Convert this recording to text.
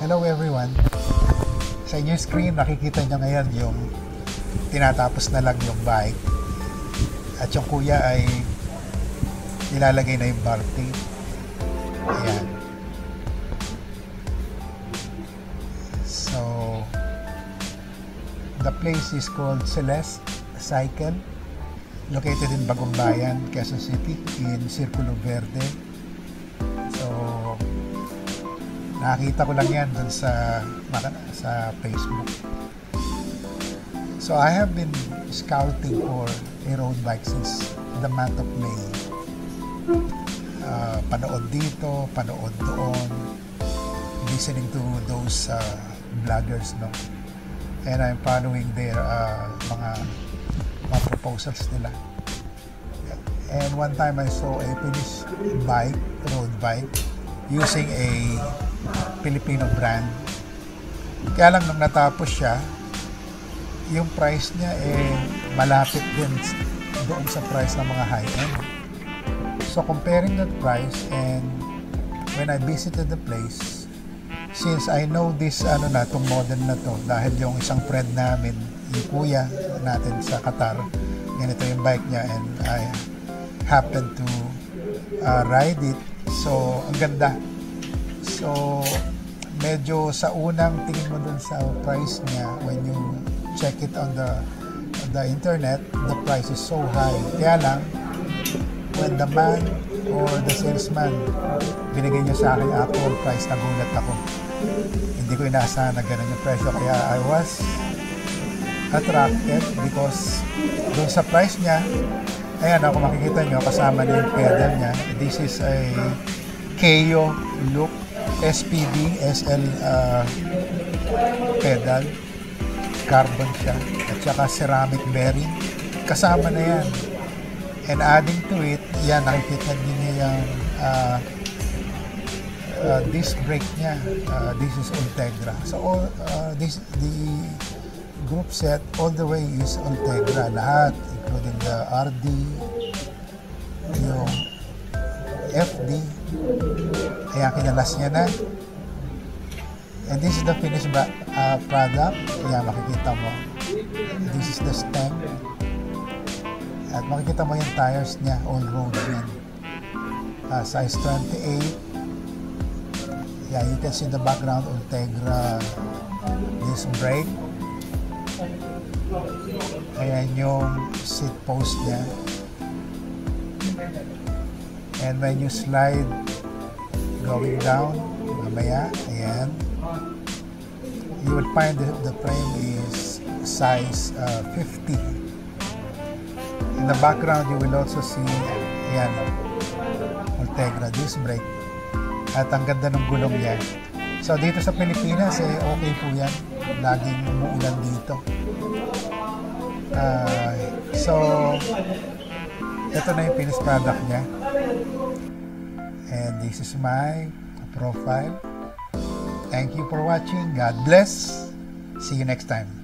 Hello everyone. Sa inyong screen, nakikita nyo ngayon yung tinatapos na lang yung bike. At yung kuya ay nilalagay na yung bar tape. Ayan. So, the place is called Celeste Cycle located in Bagong Bayan, Quezon City in Circulo Verde. So, nakita ko lang yan dun sa, sa Facebook. So, I have been scouting for a road bike since the month of May. Uh, panood dito, panood doon, listening to those uh, bloggers, no? And I'm following their uh, mga mga proposals nila. And one time I saw a Finnish bike, road bike, using a Filipino brand. Kaya lang nung natapos siya, yung price niya eh malapit din doon sa price ng mga high-end. So comparing that price and when I visited the place, since I know this ano na, itong model na to, dahil yung isang friend namin, yung kuya natin sa Qatar, ganito yung bike niya and I happened to uh, ride it. So, ang ganda. So, medyo sa unang tingin mo dun sa price niya, when you check it on the on the internet, the price is so high. Kaya lang, when the man or the salesman binigay niya sa akin actual price, nagulat ako. Hindi ko inaasahan na ganun yung presyo. Kaya I was attracted because doon sa price niya, ayan ako makikita nyo, kasama na yung pedal niya. This is a Keio Look SPD SL uh, pedal. Carbon siya. At saka ceramic bearing. Kasama na yan. And adding to it, yan, nakikita niyo yung uh, uh, disc brake niya. Uh, this is Ultegra. So, all, uh, this, the group set all the way is Ultegra. Lahat, including the RD, yung FD. Kaya kinalas niya na. And this is the finished uh, product. Kaya makikita mo. This is the stem. At makikita mo yung tires niya, all road yan. Uh, size 28. Yeah, you can see the background Ultegra disc brake. Ayan yung seat post niya. And when you slide going down, mamaya, ayan, you will find that the frame is size uh, 50. In the background, you will also see, ayan, Ultegra disc brake. At ang ganda ng gulong yan. So, dito sa Pilipinas, eh, okay po yan. Laging umuulan dito. Uh, so, ito na yung finished product niya. And this is my profile. Thank you for watching. God bless. See you next time.